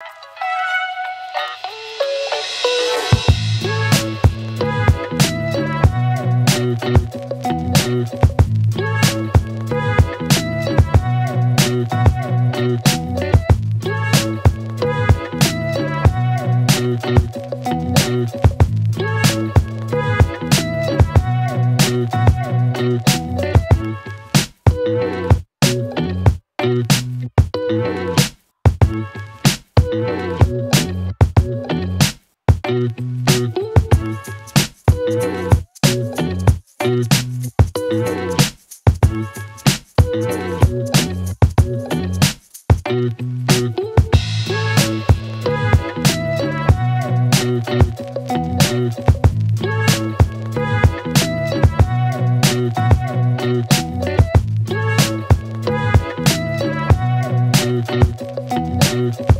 you Tschüss.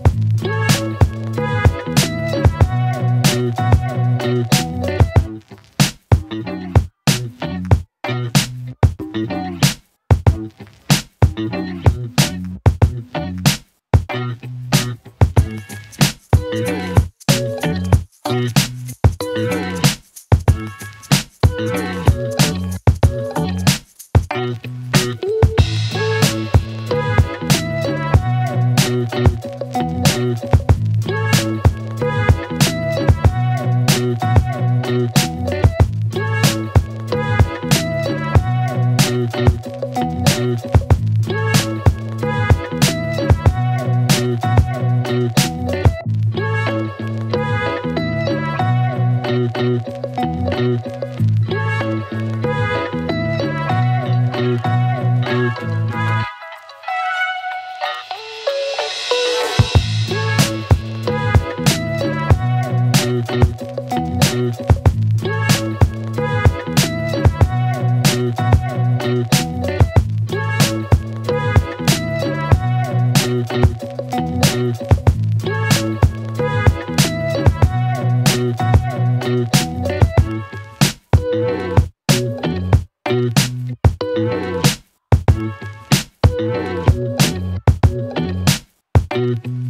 Bye.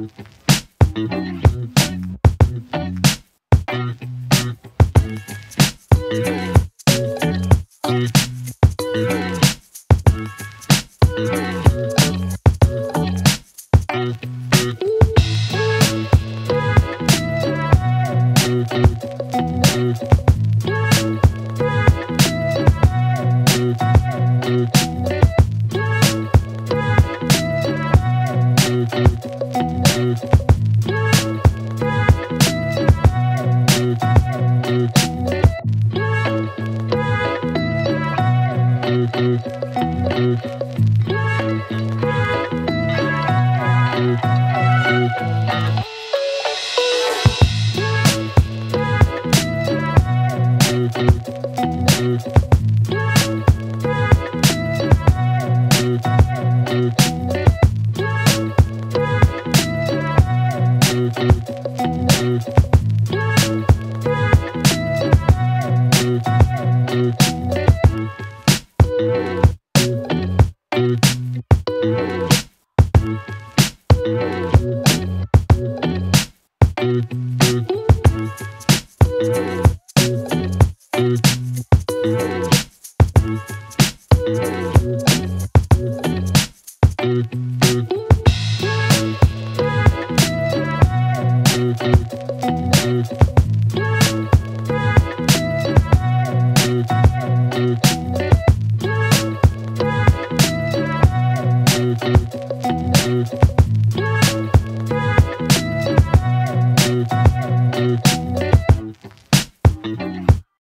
Thank you. Thank